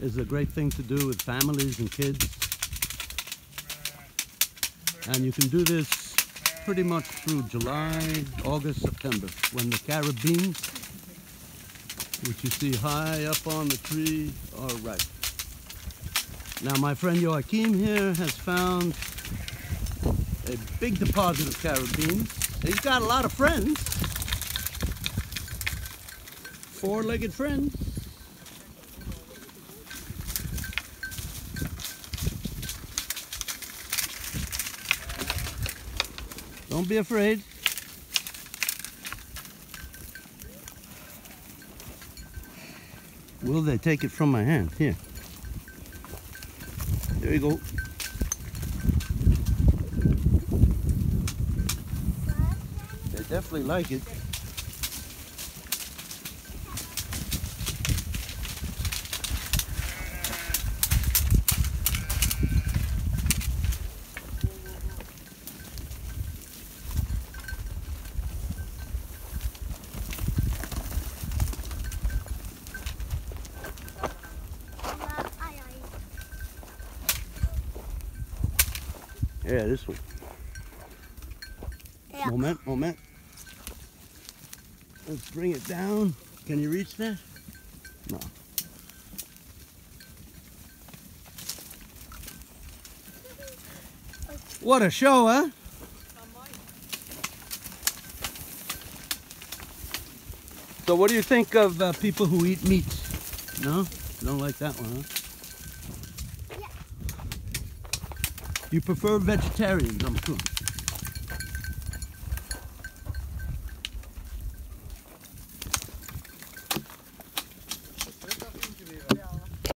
is a great thing to do with families and kids. And you can do this pretty much through July, August, September, when the carob beans, which you see high up on the tree, are ripe. Now my friend Joachim here has found a big deposit of carob beans. He's got a lot of friends. Four-legged friends. Don't be afraid. Will they take it from my hand? Here. There you go. They definitely like it. Yeah, this one. Ja. Moment, moment. Let's bring it down. Can you reach that? No. What a show, huh? So what do you think of uh, people who eat meat? No? Don't like that one, huh? You prefer vegetarians, I'm sure.